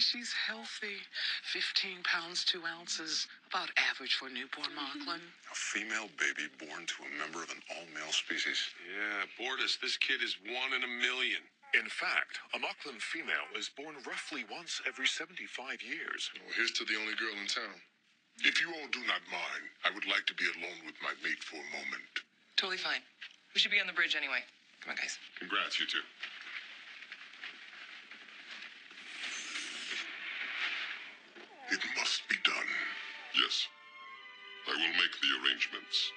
she's healthy. 15 pounds, 2 ounces. About average for a newborn mm-hmm. Moclan. A female baby born to a member of an all-male species. Yeah, Bortus, this kid is one in a million. In fact, a Moclan female is born roughly once every 75 years. Well, here's to the only girl in town. If you all do not mind, I would like to be alone with my mate for a moment. Totally fine. We should be on the bridge anyway. Come on, guys. Congrats, you two. The arrangements.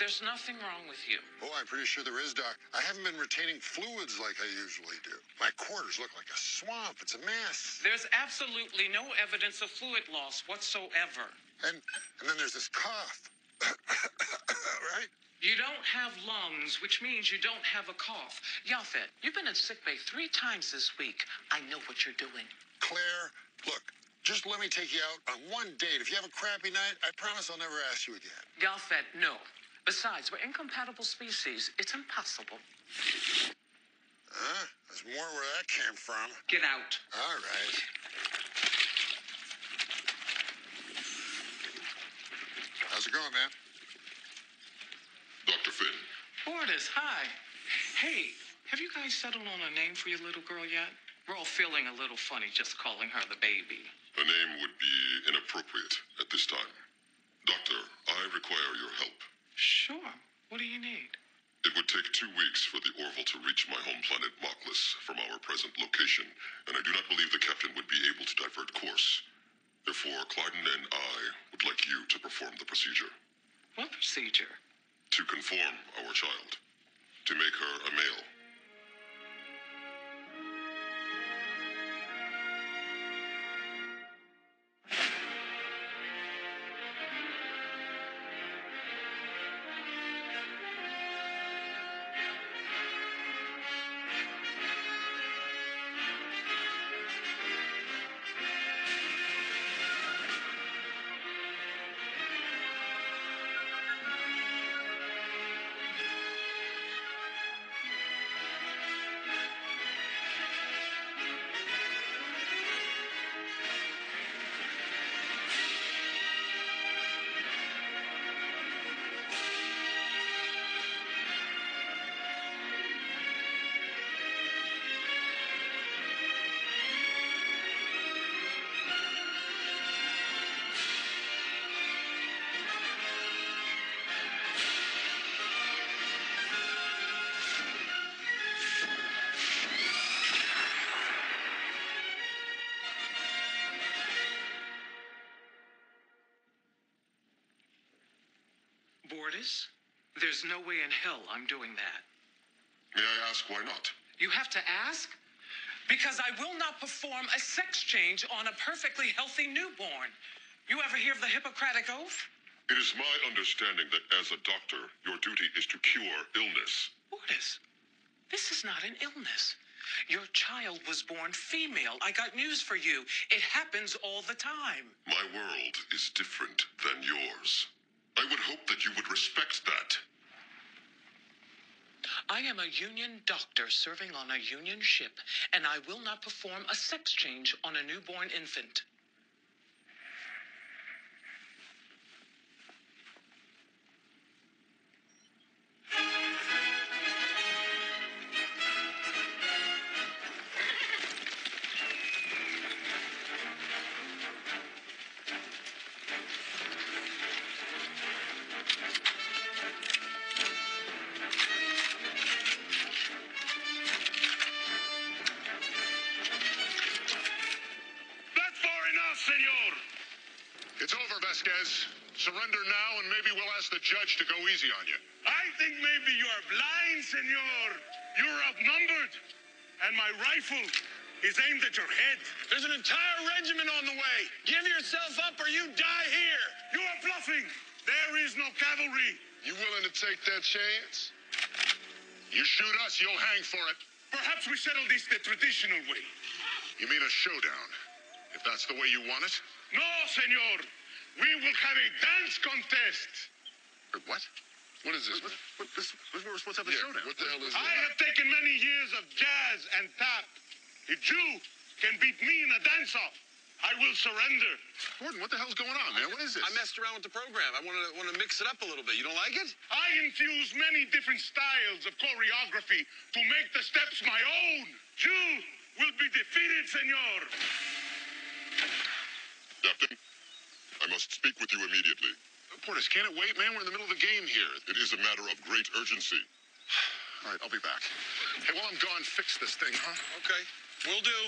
There's nothing wrong with you. Oh, I'm pretty sure there is, Doc. I haven't been retaining fluids like I usually do. My quarters look like a swamp. It's a mess. There's absolutely no evidence of fluid loss whatsoever. And and then there's this cough. right? You don't have lungs, which means you don't have a cough. Yaphit, you've been in sickbay three times this week. I know what you're doing. Claire, look, just let me take you out on one date. If you have a crappy night, I promise I'll never ask you again. Yaphit, no. Besides, we're incompatible species. It's impossible. Huh? There's more where that came from. Get out. All right. How's it going, man? Dr. Finn, Bortus, hi. Hey, have you guys settled on a name for your little girl yet? We're all feeling a little funny just calling her the baby. a name would be inappropriate at this time. Doctor, I require your help. Sure. What do you need? It would take two weeks for the Orville to reach my home planet Moclus from our present location, and I do not believe the captain would be able to divert course. Therefore, Klyden and I would like you to perform the procedure. What procedure? To conform our child. To make her a male. There's no way in hell I'm doing that. May I ask why not? You have to ask? Because I will not perform a sex change on a perfectly healthy newborn. You ever hear of the Hippocratic Oath? It is my understanding that as a doctor, your duty is to cure illness. Bortus, this is not an illness. Your child was born female. I got news for you. It happens all the time. My world is different than yours. I would hope that you would respect that. I am a union doctor serving on a union ship, and I will not perform a sex change on a newborn infant. Surrender now, and maybe we'll ask the judge to go easy on you. I think maybe you're blind, senor. You're outnumbered. And my rifle is aimed at your head. There's an entire regiment on the way. Give yourself up or you die here. You are bluffing. There is no cavalry. You willing to take that chance? You shoot us, you'll hang for it. Perhaps we settle this the traditional way. You mean a showdown? If that's the way you want it? No, senor. We will have a dance contest. Or what? What is this? What, what, this, this, we're supposed to have a Yeah, showdown. what the hell is I this? have taken many years of jazz and tap. If you can beat me in a dance-off, I will surrender. Gordon, what the hell's going on, man? What is this? I messed around with the program. I wanted to, want to mix it up a little bit. You don't like it? I infuse many different styles of choreography to make the steps my own. You will be defeated, senor. Captain, I must speak with you immediately. Bortus, can't it wait, man? We're in the middle of the game here. It is a matter of great urgency. All right, I'll be back. Hey, while I'm gone, fix this thing, huh? Okay, will do.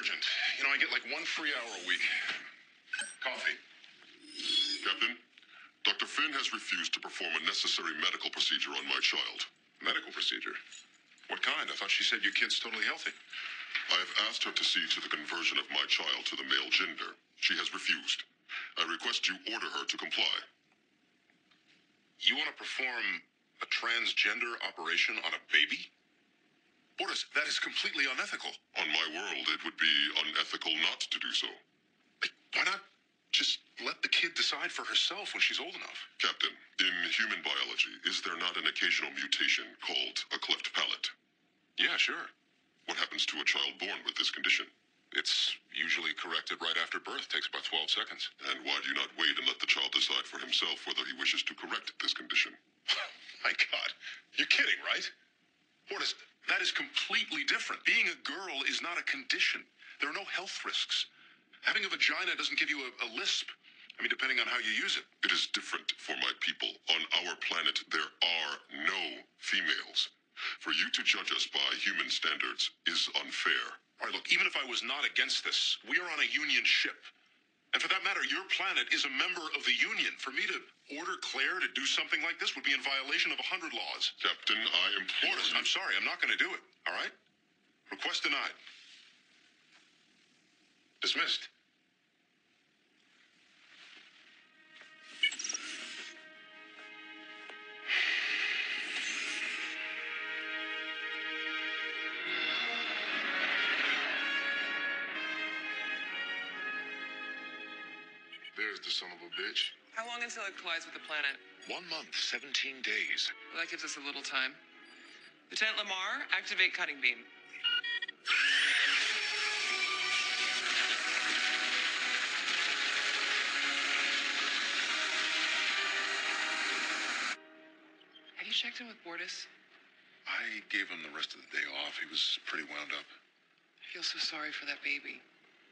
Urgent? You know, I get like one free hour a week. Coffee. Captain, Dr. Finn has refused to perform a necessary medical procedure on my child. Medical procedure? What kind? I thought she said your kid's totally healthy. I have asked her to see to the conversion of my child to the male gender. She has refused. I request you order her to comply. You want to perform a transgender operation on a baby? Bortus, that is completely unethical. On my world, it would be unethical not to do so. Like, why not just let the kid decide for herself when she's old enough? Captain, in human biology, is there not an occasional mutation called a cleft palate? Yeah, sure. What happens to a child born with this condition? It's usually corrected right after birth. Takes about 12 seconds. And why do you not wait and let the child decide for himself whether he wishes to correct this condition? My God. You're kidding, right? Bortus, that is completely different. Being a girl is not a condition. There are no health risks. Having a vagina doesn't give you a, a lisp. I mean, depending on how you use it. It is different for my people. On our planet, there are no females. For you to judge us by human standards is unfair. All right, look, even if I was not against this, we are on a union ship. And for that matter, your planet is a member of the union. For me to order Claire to do something like this would be in violation of a hundred laws. Captain, I implore you. I'm sorry, I'm not going to do it. All right? Request denied. Dismissed. There's the son of a bitch. How long until it collides with the planet? One month, 17 days. Well, that gives us a little time. Lieutenant LaMarr, activate cutting beam. Have you checked in with Bortus? I gave him the rest of the day off. He was pretty wound up. I feel so sorry for that baby.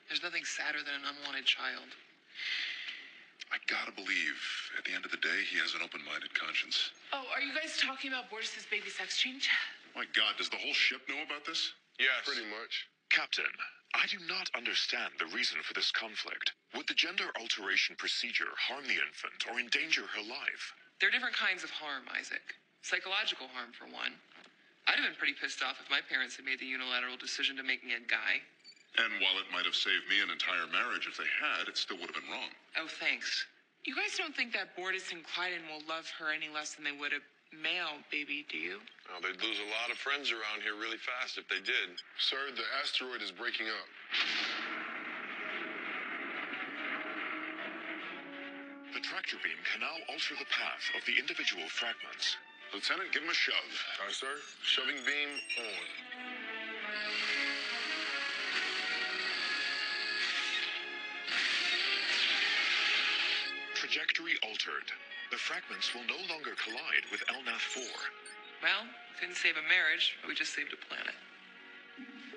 There's nothing sadder than an unwanted child. I gotta believe, at the end of the day, he has an open minded conscience. Oh, are you guys talking about Bortus' baby sex change? My God, does the whole ship know about this? Yes. Pretty much. Captain, I do not understand the reason for this conflict. Would the gender alteration procedure harm the infant or endanger her life? There are different kinds of harm, Isaac. Psychological harm, for one. I'd have been pretty pissed off if my parents had made the unilateral decision to make me a guy. And while it might have saved me an entire marriage if they had, it still would have been wrong. Oh, thanks. You guys don't think that Bortus and Klyden will love her any less than they would a male baby, do you? Well, they'd lose a lot of friends around here really fast if they did. Sir, the asteroid is breaking up. The tractor beam can now alter the path of the individual fragments. Lieutenant, give him a shove. Aye, sir. Shoving beam on. Trajectory altered. The fragments will no longer collide with Elnath 4. Well, couldn't save a marriage, but we just saved a planet.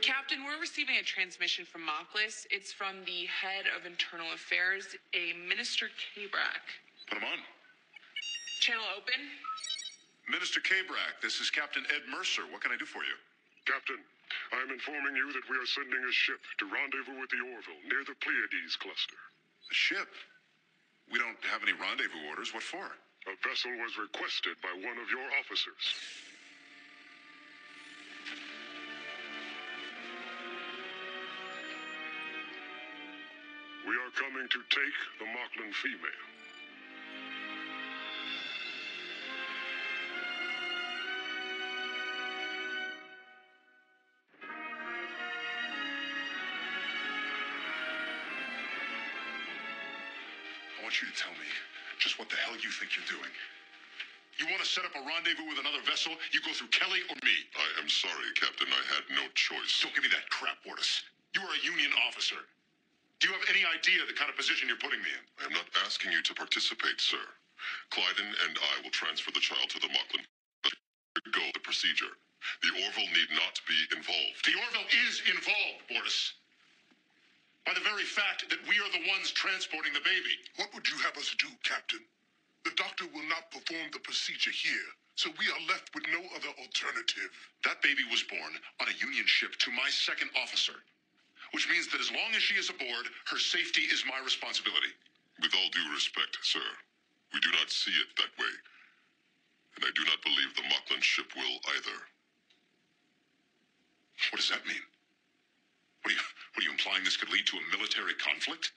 Captain, we're receiving a transmission from Moclus. It's from the head of internal affairs, a Minister Kabrak. Put him on. Channel open. Minister Kabrak, this is Captain Ed Mercer. What can I do for you? Captain, I am informing you that we are sending a ship to rendezvous with the Orville near the Pleiades cluster. A ship? We don't have any rendezvous orders. What for? A vessel was requested by one of your officers. We are coming to take the Moclan female. Want you to tell me just what the hell you think you're doing. You want to set up a rendezvous with another vessel? You go through Kelly or me. I am sorry, Captain. I had no choice. Don't give me that crap, Bortus. You are a Union officer. Do you have any idea the kind of position you're putting me in? I am not asking you to participate, sir. Klyden and I will transfer the child to the Moclan. Go the procedure. The Orville need not be involved. The Orville is involved, Bortus. By the very fact that we are the ones transporting the baby. What would you have us do, Captain? The doctor will not perform the procedure here, so we are left with no other alternative. That baby was born on a Union ship to my second officer, which means that as long as she is aboard, her safety is my responsibility. With all due respect, sir, we do not see it that way. And I do not believe the Moclan ship will either. What does that mean? What are you, what are you implying this could lead to a military conflict?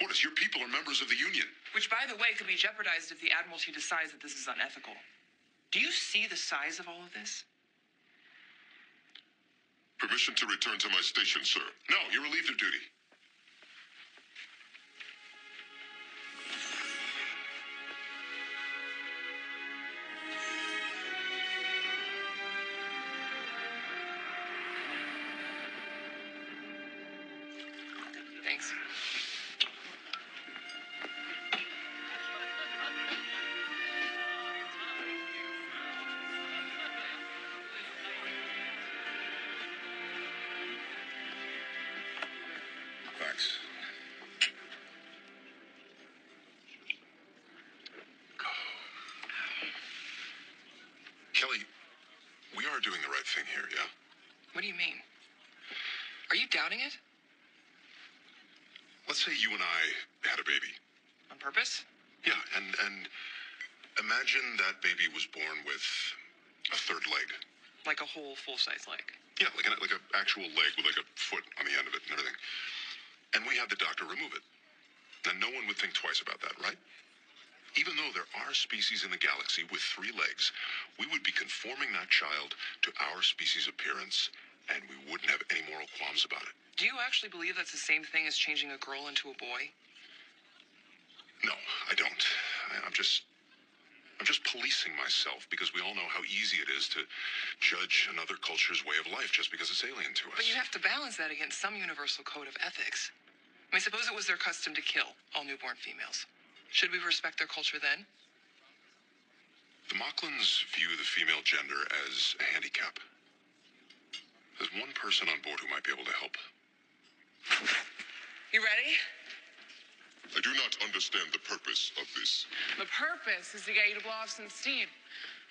Bortus, your people are members of the Union. Which, by the way, could be jeopardized if the Admiralty decides that this is unethical. Do you see the size of all of this? Permission to return to my station, sir. No, you're relieved of duty. Thing here, yeah? What do you mean? Are you doubting it? Let's say you and I had a baby. On purpose? Yeah, and and imagine that baby was born with a third leg. Like a whole full size leg. Yeah, like an like an actual leg with like a foot on the end of it and everything. And we had the doctor remove it. Then no one would think twice about that, right? Even though there are species in the galaxy with three legs, we would be conforming that child to our species appearance, and we wouldn't have any moral qualms about it. Do you actually believe that's the same thing as changing a girl into a boy? No, I don't. I, I'm just. I'm just policing myself because we all know how easy it is to judge another culture's way of life just because it's alien to us. But you have to balance that against some universal code of ethics. I mean, suppose it was their custom to kill all newborn females. Should we respect their culture then? The Moclans view the female gender as a handicap. There's one person on board who might be able to help. You ready? I do not understand the purpose of this. The purpose is to get you to blow off some steam.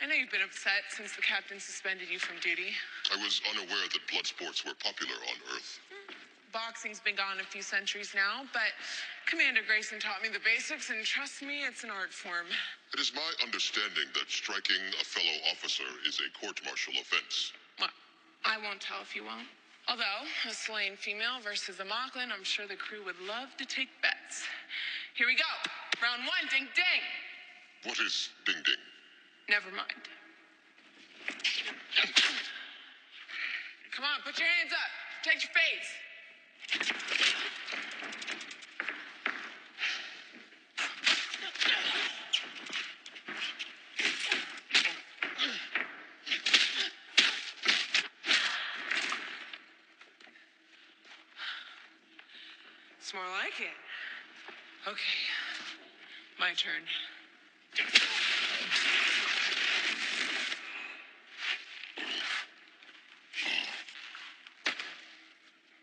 I know you've been upset since the captain suspended you from duty. I was unaware that blood sports were popular on Earth. Hmm. Boxing's been gone a few centuries now, but Commander Grayson taught me the basics, and trust me, it's an art form. It is my understanding that striking a fellow officer is a court martial offense. Well, I won't tell if you won't. Although, a Xelayan female versus a Moclan, I'm sure the crew would love to take bets. Here we go. Round one, ding ding. What is ding ding? Never mind. Come on, put your hands up. Protect your face. It's more like it. Okay. My turn.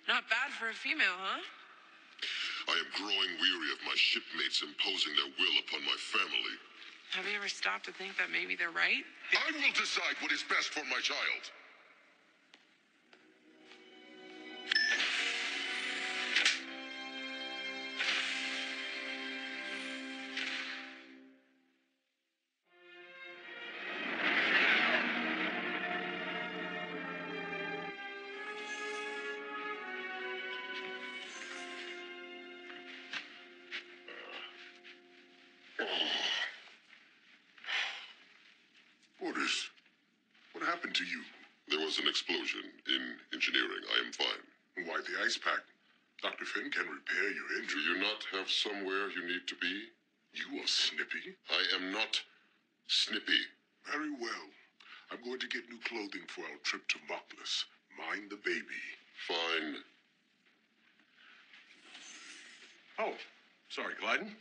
Not bad for a female, huh? I am growing weary of my shipmates imposing their will upon my family. Have you ever stopped to think that maybe they're right? I will decide what is best for my child. Somewhere you need to be? You are snippy. I am not snippy. Very well. I'm going to get new clothing for our trip to Moclus. Mind the baby. Fine. Oh, sorry, Klyden.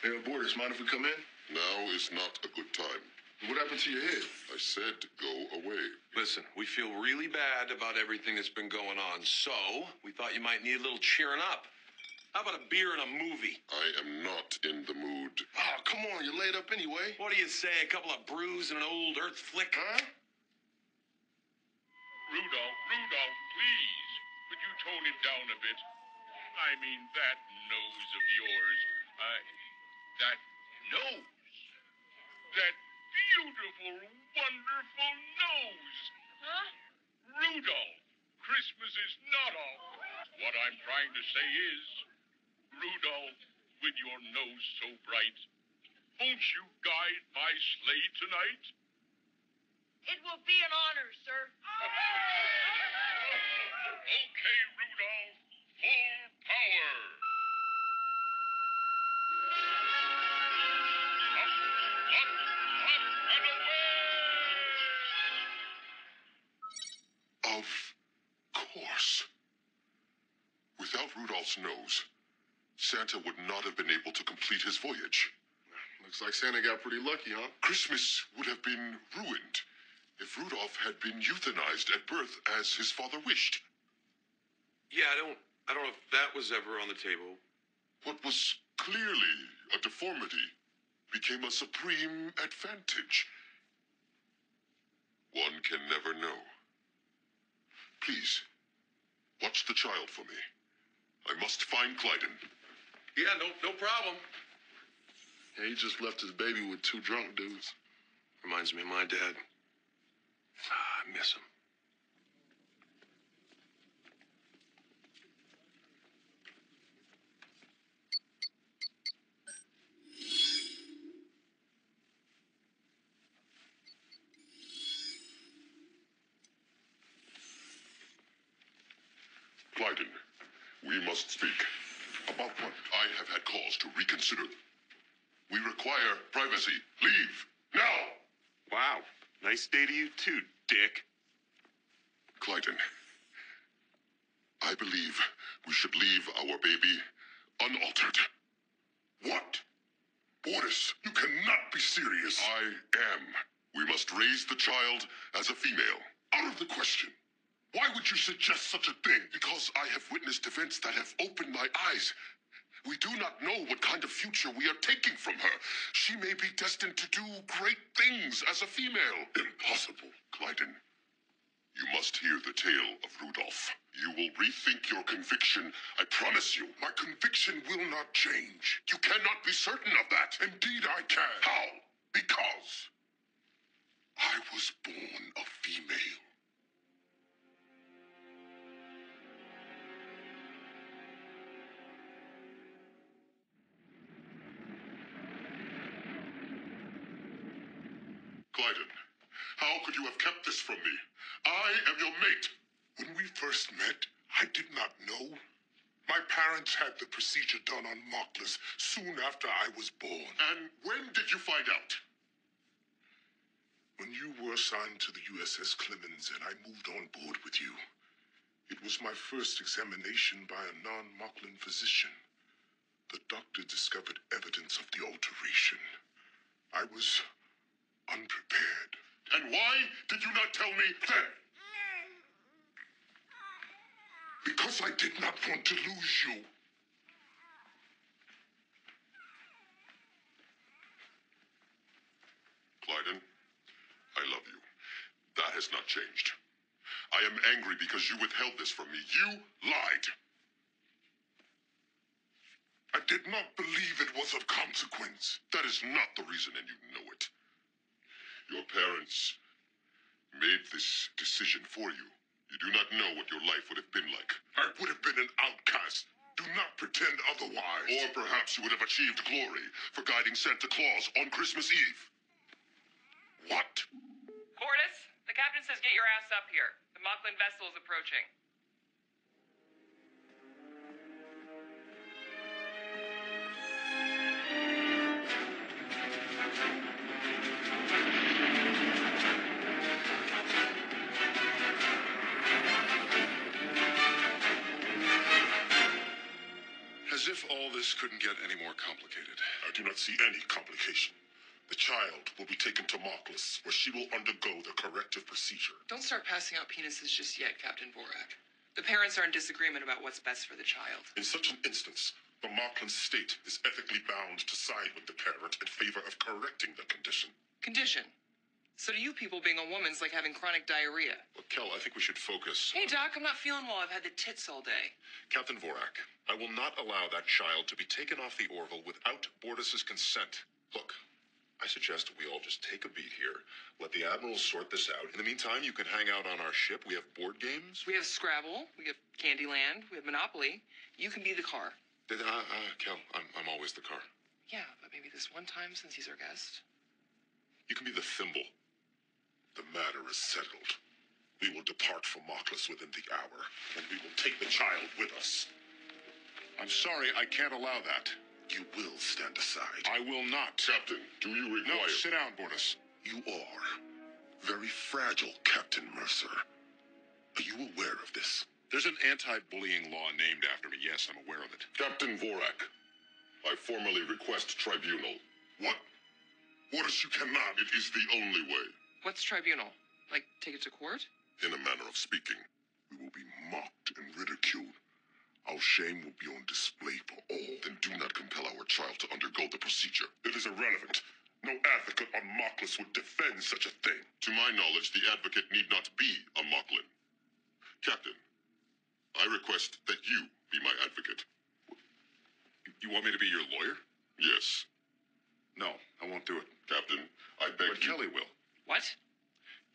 Hey, Bortus, mind if we come in? Now is not a good time. What happened to your head? I said go away. Listen, we feel really bad about everything that's been going on, so we thought you might need a little cheering up. How about a beer and a movie? I am not in the mood. Oh, come on, you're laid up anyway. What do you say? A couple of brews and an old earth flick? Huh? Rudolph, Rudolph, please. Could you tone it down a bit? I mean, that nose of yours. I. That nose. That beautiful, wonderful nose. Huh? Rudolph, Christmas is not all. What I'm trying to say is, Rudolph, with your nose so bright, won't you guide my sleigh tonight? It will be an honor, sir. Okay, Rudolph, full power. Up, up, up, and away! Of course. Without Rudolph's nose, Santa would not have been able to complete his voyage. Looks like Santa got pretty lucky, huh? Christmas would have been ruined if Rudolph had been euthanized at birth as his father wished. Yeah, I don't I don't know if that was ever on the table. What was clearly a deformity became a supreme advantage. One can never know. Please, watch the child for me. I must find Klyden. Yeah, no no problem. Yeah, he just left his baby with two drunk dudes. Reminds me of my dad. Ah, I miss him. Klyden, we must speak. About what? I have had cause to reconsider. We require privacy. Leave. Now! Wow. Day to you too, Dick. Klyden, I believe we should leave our baby unaltered. What? Bortus, you cannot be serious. I am. We must raise the child as a female. Out of the question. Why would you suggest such a thing? Because I have witnessed events that have opened my eyes. We do not know what kind of future we are taking from her. She may be destined to do great things as a female. Impossible. Klyden, you must hear the tale of Rudolph. You will rethink your conviction, I promise you. My conviction will not change. You cannot be certain of that. Indeed, I can. How? Because I was born a female. How could you have kept this from me? I am your mate. When we first met, I did not know. My parents had the procedure done on Moclus soon after I was born. And when did you find out? When you were assigned to the USS Clemens and I moved on board with you, it was my first examination by a non Moclan physician. The doctor discovered evidence of the alteration. I was unprepared. And why did you not tell me then? Because I did not want to lose you. Klyden, I love you. That has not changed. I am angry because you withheld this from me. You lied. I did not believe it was of consequence. That is not the reason, and you know it. Your parents made this decision for you. You do not know what your life would have been like. I would have been an outcast. Do not pretend otherwise. Or perhaps you would have achieved glory for guiding Santa Claus on Christmas Eve. What? Bortus, the The captain says get your ass up here. The Mocklin vessel is approaching. As if all this couldn't get any more complicated. I do not see any complication. The child will be taken to Moclus, where she will undergo the corrective procedure. Don't start passing out penises just yet, Captain Vorak. The parents are in disagreement about what's best for the child. In such an instance, the Moclan state is ethically bound to side with the parent in favor of correcting the condition. Condition. So to you people, being a woman's like having chronic diarrhea. Well, Kel, I think we should focus. Hey, Doc, I'm not feeling well. I've had the tits all day. Captain Vorak, I will not allow that child to be taken off the Orville without Bortus's consent. Look, I suggest we all just take a beat here. Let the Admiral sort this out. In the meantime, you can hang out on our ship. We have board games. We have Scrabble. We have Candyland. We have Monopoly. You can be the car. Uh, uh, Kel, I'm, I'm always the car. Yeah, but maybe this one time since he's our guest. You can be the thimble. The matter is settled. We will depart from Moclus within the hour, and we will take the child with us. I'm sorry, I can't allow that. You will stand aside. I will not. Captain, do you require... No, sit down, Bortus. You are very fragile, Captain Mercer. Are you aware of this? There's an anti-bullying law named after me. Yes, I'm aware of it. Captain Vorak, I formally request tribunal. What? Bortus, you cannot. It is the only way. What's tribunal? Like, take it to court? In a manner of speaking. We will be mocked and ridiculed. Our shame will be on display for all. Then do not compel our child to undergo the procedure. It is irrelevant. No advocate on Moclus would defend such a thing. To my knowledge, the advocate need not be a Moclan. Captain, I request that you be my advocate. You want me to be your lawyer? Yes. No, I won't do it. Captain, I beg but you... Kelly will. What?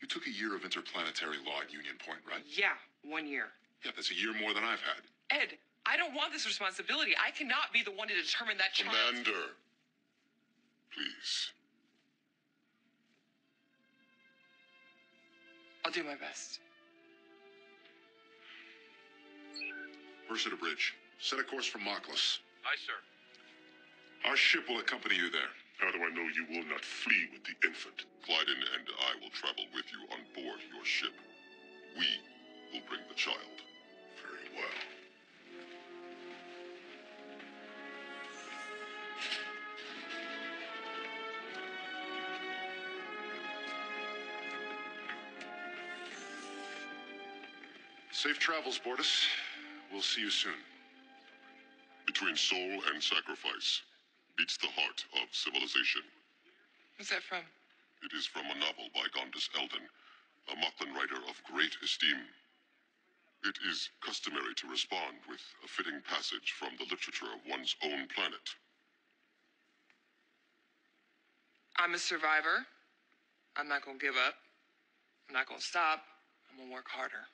You took a year of interplanetary law at Union Point, right? Yeah, one year. Yeah, that's a year more than I've had. Ed, I don't want this responsibility. I cannot be the one to determine that child. Commander, please. I'll do my best. Mercer to bridge. Set a course for Moclus. Aye, sir. Our ship will accompany you there. How do I know you will not flee with the infant? Klyden and I will travel with you on board your ship. We will bring the child. Very well. Safe travels, Bortus. We'll see you soon. Between soul and sacrifice beats the heart of civilization. What's that from? It is from a novel by Gondis Eldon, a Moclan writer of great esteem. It is customary to respond with a fitting passage from the literature of one's own planet. I'm a survivor. I'm not gonna give up. I'm not gonna stop. I'm gonna work harder.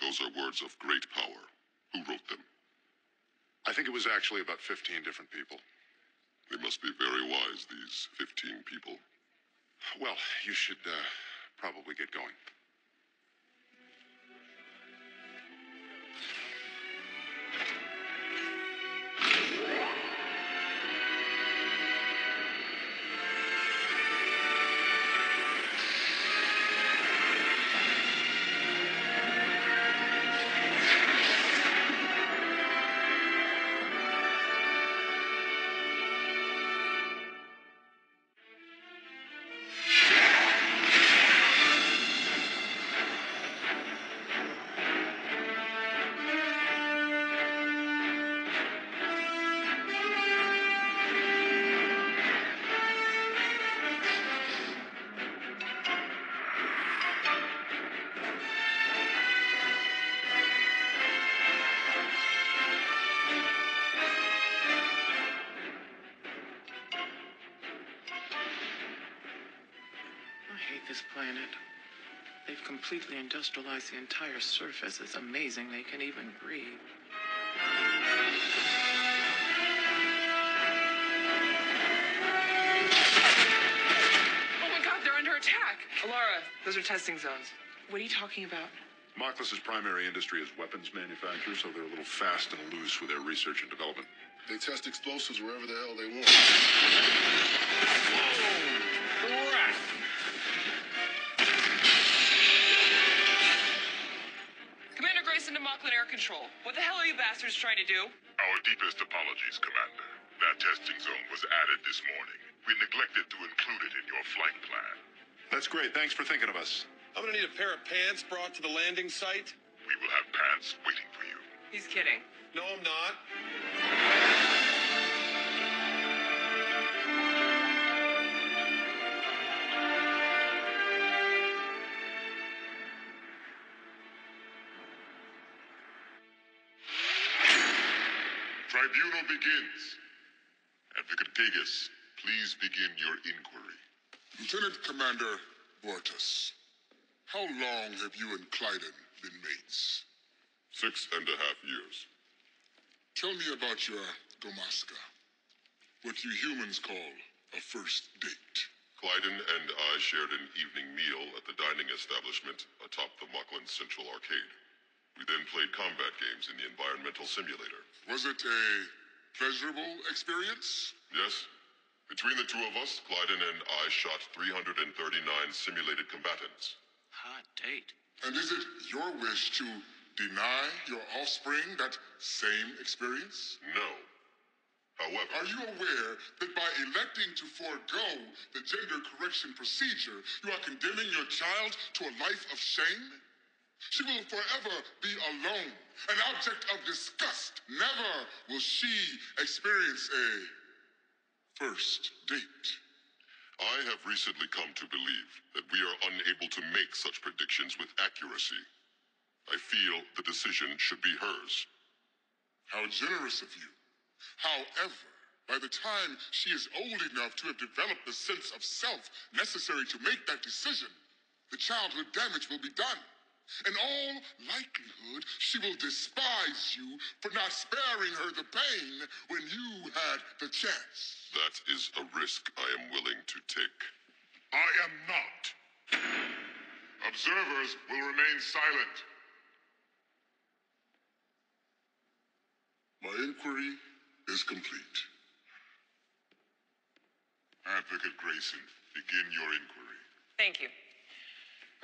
Those are words of great power. Who wrote them? I think it was actually about 15 different people. They must be very wise, these 15 people. Well, you should uh, probably get going. Planet. They've completely industrialized the entire surface. It's amazing they can even breathe. Oh my god, they're under attack! Alara, Those are testing zones. What are you talking about? Moclus's primary industry is weapons manufacture, so they're a little fast and loose with their research and development. They test explosives wherever the hell they want. This morning. We neglected to include it in your flight plan. That's great. Thanks for thinking of us. I'm gonna need a pair of pants brought to the landing site. We will have pants waiting for you. He's kidding. No, I'm not. Tribunal begins. Advocate please begin your inquiry. Lieutenant Commander Bortus, how long have you and Klyden been mates? Six and a half years. Tell me about your Gomaska. What you humans call a first date. Klyden and I shared an evening meal at the dining establishment atop the Moclan Central Arcade. We then played combat games in the environmental simulator. Was it a pleasurable experience? Yes. Between the two of us, Klyden and I shot 339 simulated combatants. Hot date. And is it your wish to deny your offspring that same experience? No. However, Are you aware that by electing to forego the gender correction procedure, you are condemning your child to a life of shame? She will forever be alone, an object of disgust. Never will she experience a first date. I have recently come to believe that we are unable to make such predictions with accuracy. I feel the decision should be hers. How generous of you. However, by the time she is old enough to have developed the sense of self necessary to make that decision, the childhood damage will be done. In all likelihood, she will despise you for not sparing her the pain when you had the chance. That is a risk I am willing to take. I am not. Observers will remain silent. My inquiry is complete. Advocate Grayson, begin your inquiry. Thank you.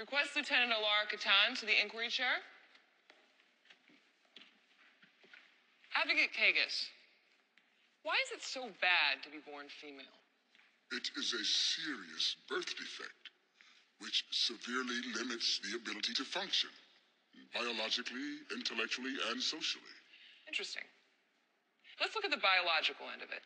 Request Lieutenant Alara Kitan to the inquiry chair. Advocate Kagas, why is it so bad to be born female? It is a serious birth defect which severely limits the ability to function biologically, intellectually, and socially. Interesting. Let's look at the biological end of it.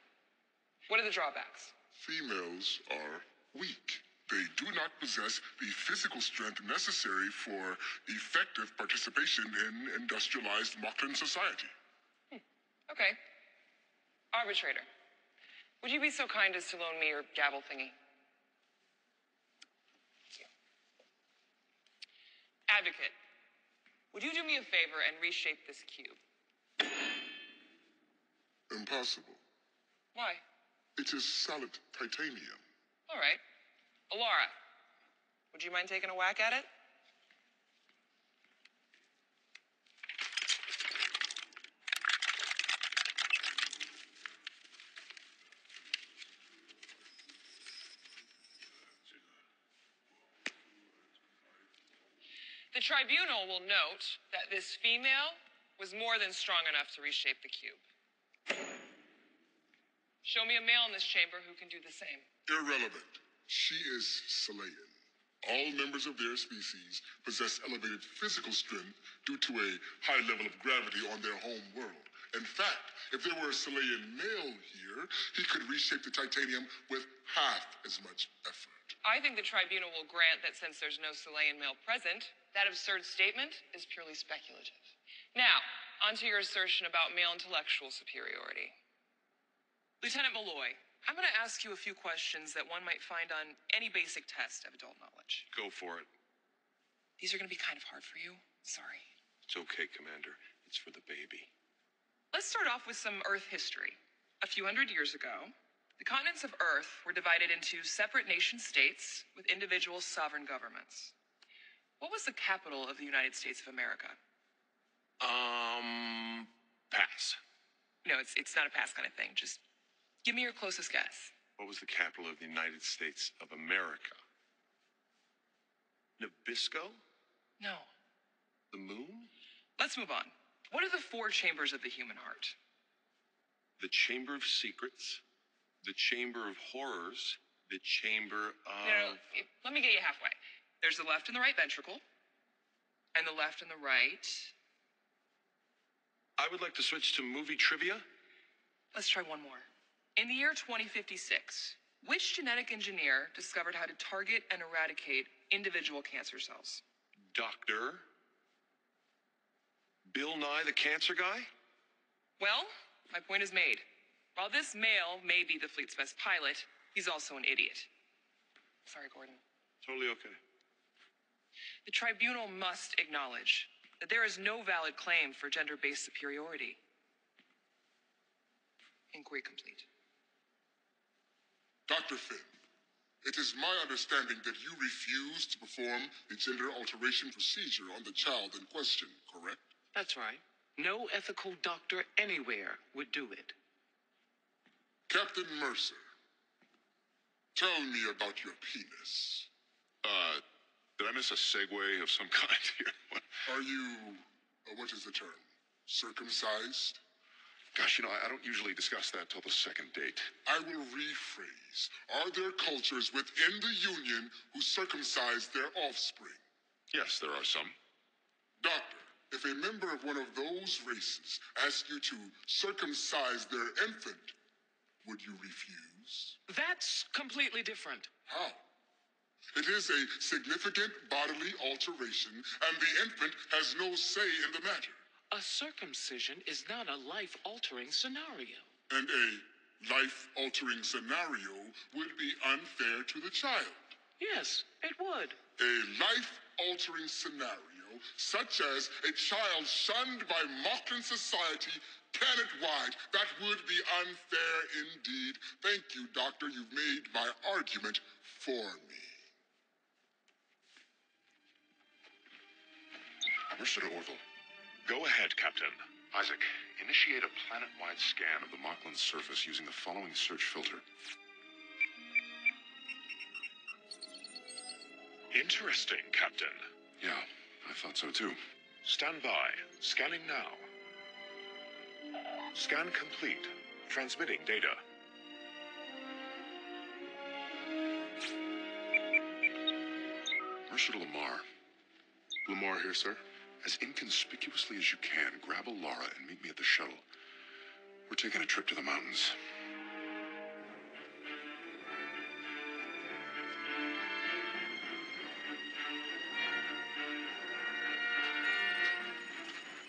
What are the drawbacks? Females are weak. They do not possess the physical strength necessary for effective participation in industrialized Moclan society. Hmm. Okay. Arbitrator, would you be so kind as to loan me your gavel thingy? Advocate, would you do me a favor and reshape this cube? Impossible. Why? It is solid titanium. All right. Alara, would you mind taking a whack at it? The tribunal will note that this female was more than strong enough to reshape the cube. Show me a male in this chamber who can do the same. Irrelevant. She is Xelayan. All members of their species possess elevated physical strength due to a high level of gravity on their home world. In fact, if there were a Xelayan male here, he could reshape the titanium with half as much effort. I think the tribunal will grant that since there's no Xelayan male present, that absurd statement is purely speculative. Now, onto your assertion about male intellectual superiority. Lieutenant Malloy, I'm going to ask you a few questions that one might find on any basic test of adult knowledge. Go for it. These are going to be kind of hard for you. Sorry. It's okay, Commander. It's for the baby. Let's start off with some Earth history. A few hundred years ago, the continents of Earth were divided into separate nation states with individual sovereign governments. What was the capital of the United States of America? Um, pass. No, it's it's not a pass kind of thing. Just give me your closest guess. What was the capital of the United States of America? Nabisco? No. The moon? Let's move on. What are the four chambers of the human heart? The Chamber of Secrets, the Chamber of Horrors, the Chamber of. No, no, no. Let me get you halfway. There's the left and the right ventricle, and the left and the right. I would like to switch to movie trivia. Let's try one more. In the year 2056, which genetic engineer discovered how to target and eradicate individual cancer cells? Doctor. Bill Nye, the cancer guy? Well, my point is made. While this male may be the fleet's best pilot, he's also an idiot. Sorry, Gordon. Totally okay. The tribunal must acknowledge that there is no valid claim for gender based superiority. Inquiry complete. Dr. Finn, it is my understanding that you refused to perform the gender alteration procedure on the child in question, correct? That's right. No ethical doctor anywhere would do it. Captain Mercer, tell me about your penis. Uh, did I miss a segue of some kind here? Are you, uh, what is the term, circumcised? Gosh, you know, I, I don't usually discuss that till the second date. I will rephrase. Are there cultures within the Union who circumcise their offspring? Yes, there are some. Doctor, if a member of one of those races asked you to circumcise their infant, would you refuse? That's completely different. How? It is a significant bodily alteration, and the infant has no say in the matter. A circumcision is not a life altering scenario. And a life altering scenario would be unfair to the child. Yes, it would. A life altering scenario, such as a child shunned by Moclan society planet-wide, that would be unfair indeed. Thank you, Doctor. You've made my argument for me. To Orville. Go ahead, Captain. Isaac, initiate a planet-wide scan of the Moclan surface using the following search filter. Interesting, Captain. Yeah, I thought so too. Stand by. Scanning now. Scan complete. Transmitting data. Mercer to LaMarr. LaMarr here, sir. As inconspicuously as you can, grab Alara and meet me at the shuttle. We're taking a trip to the mountains.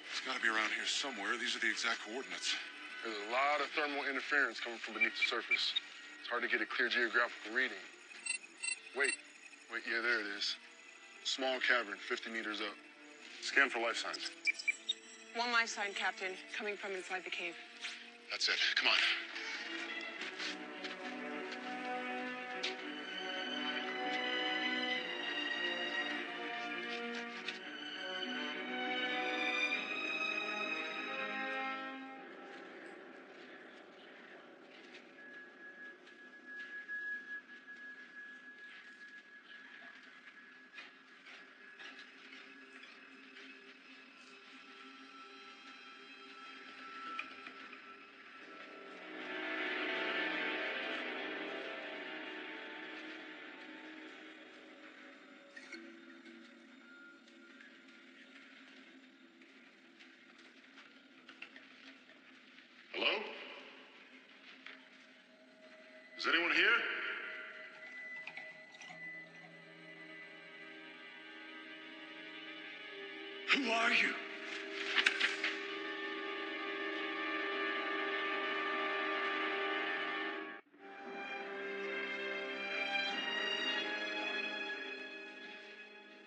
It's gotta be around here somewhere. These are the exact coordinates. There's a lot of thermal interference coming from beneath the surface. It's hard to get a clear geographical reading. Wait, wait, yeah, there it is. Small cavern, 50 meters up. Scan for life signs. One life sign, Captain, coming from inside the cave. That's it. Come on.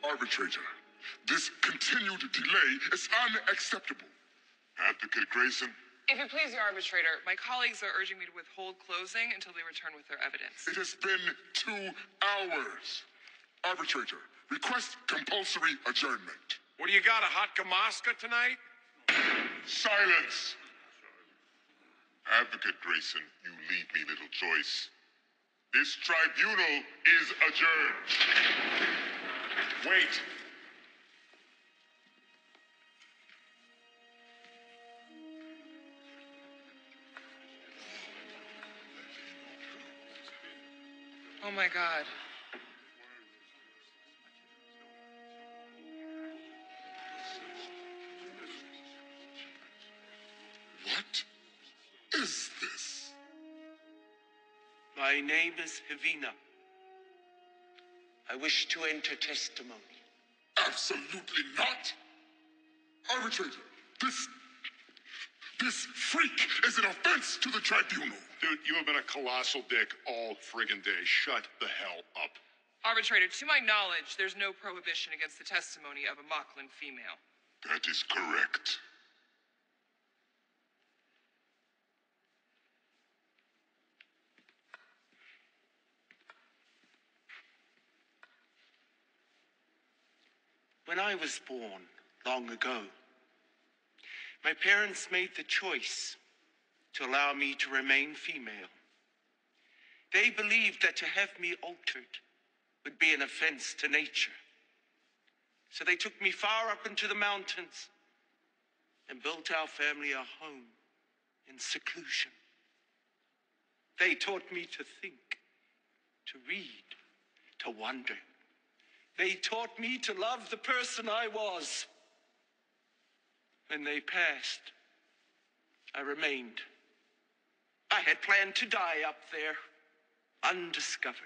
Arbitrator, this continued delay is unacceptable. Advocate Grayson, If it please the arbitrator, my colleagues are urging me to withhold closing until they return with their evidence. it has been two hours. Arbitrator, request compulsory adjournment. What do you got, a hot Kamaska tonight? Silence! Advocate Grayson, you leave me little choice. This tribunal is adjourned. Wait. Oh my god. What is this? My name is Heveena. I wish to enter testimony. Absolutely not. Arbitrator, this. This freak is an offense to the tribunal. Dude, you have been a colossal dick all friggin' day. Shut the hell up. Arbitrator, to my knowledge, there's no prohibition against the testimony of a Moclan female. That is correct. When I was born, long ago, my parents made the choice to allow me to remain female. They believed that to have me altered would be an offense to nature. So they took me far up into the mountains and built our family a home in seclusion. They taught me to think, to read, to wonder. They taught me to love the person I was. When they passed, I remained. I had planned to die up there, undiscovered.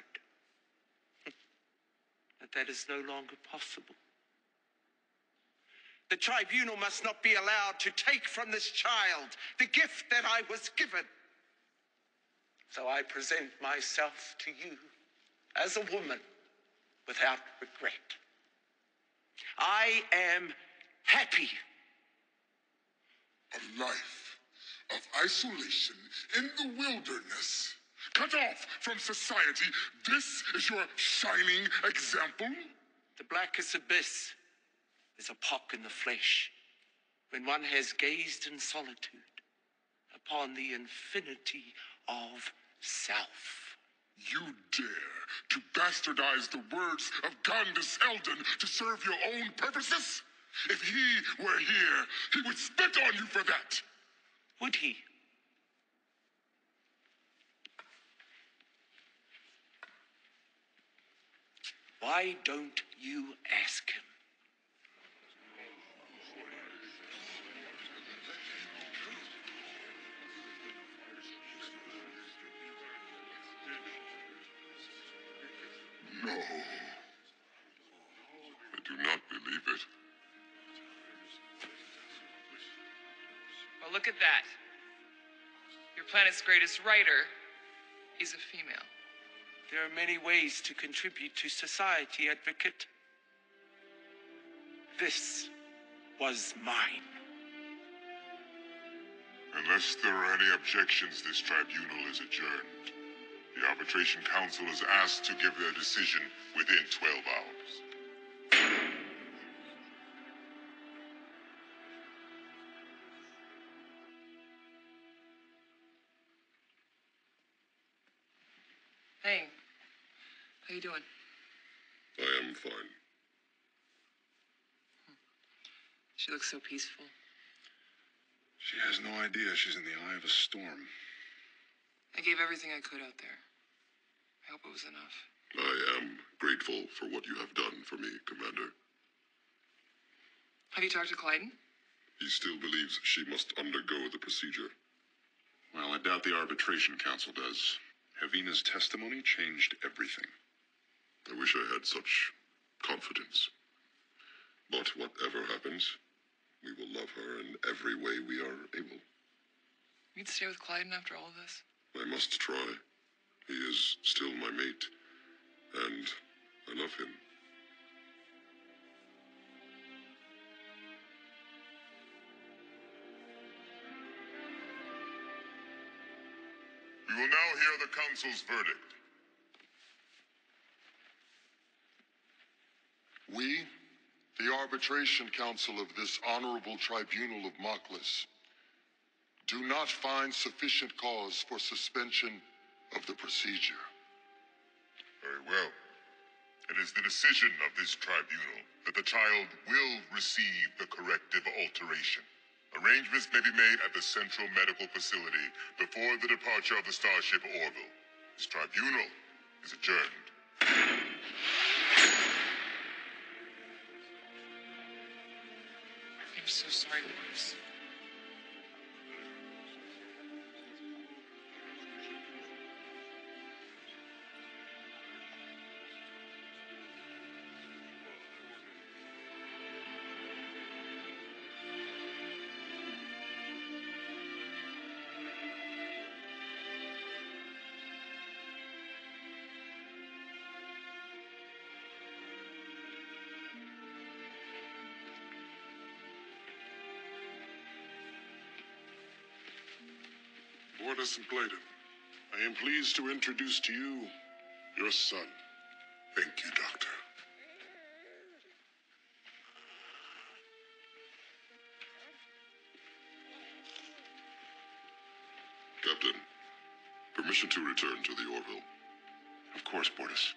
But that is no longer possible. The tribunal must not be allowed to take from this child the gift that I was given. So I present myself to you as a woman without regret. I am happy. A life of isolation in the wilderness, cut off from society. This is your shining example? The blackest abyss is a pock in the flesh when one has gazed in solitude upon the infinity of self. You dare to bastardize the words of Gandus Eldon to serve your own purposes? If he were here, he would spit on you for that. Would he? Why don't you ask him? No. I do not believe it. Well, look at that. Your planet's greatest writer is a female. There are many ways to contribute to society, advocate. This was mine. Unless there are any objections, this tribunal is adjourned. The Arbitration Council is asked to give their decision within 12 hours. Hey, how you doing? I am fine. She looks so peaceful. She has no idea she's in the eye of a storm. I gave everything I could out there. I hope it was enough. I am grateful for what you have done for me, Commander. Have you talked to Klyden? He still believes she must undergo the procedure. Well, I doubt the Arbitration Council does. Heveena's testimony changed everything. I wish I had such confidence. But whatever happens, we will love her in every way we are able. You'd stay with Klyden after all of this? I must try. He is still my mate, and I love him. We will now hear the Council's verdict. We, the Arbitration Council of this Honorable Tribunal of Moclus, do not find sufficient cause for suspension of the procedure. Very well. It is the decision of this tribunal that the child will receive the corrective alteration. Arrangements may be made at the Central Medical Facility before the departure of the starship Orville. This tribunal is adjourned. I'm so sorry, Bortus. And Klyden, I am pleased to introduce to you your son. Thank you, Doctor. Captain, permission to return to the Orville. Of course, Bortus.